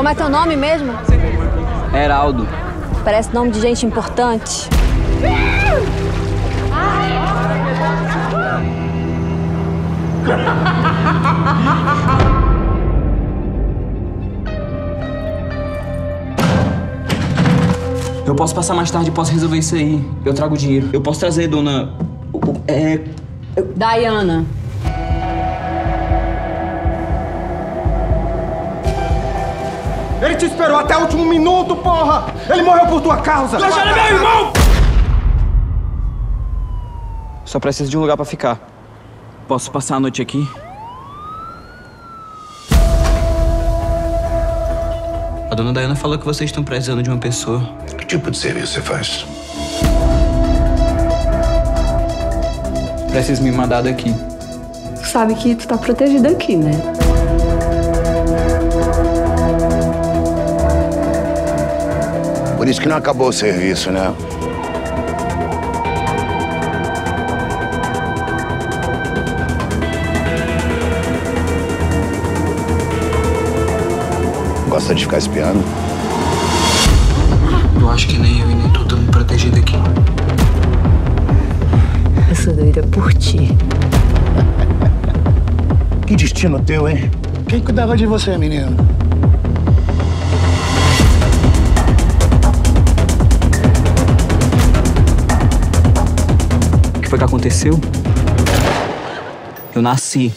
Como é teu nome mesmo? Heraldo. Parece nome de gente importante. Eu posso passar mais tarde e posso resolver isso aí. Eu trago dinheiro. Eu posso trazer, dona. É. Diana. Ele te esperou até o último minuto, porra! Ele morreu por tua causa! Deixa ele, meu irmão! Só preciso de um lugar pra ficar. Posso passar a noite aqui? A dona Diana falou que vocês estão precisando de uma pessoa. Que tipo de serviço você faz? Preciso me mandar daqui. Tu sabe que tu tá protegido aqui, né? Por isso que não acabou o serviço, né? Gosta de ficar espiando? Eu acho que nem eu e nem tu estamos protegidos aqui. Eu sou doida por ti. Que destino teu, hein? Quem cuidava de você, menino? Que foi que aconteceu? Eu nasci.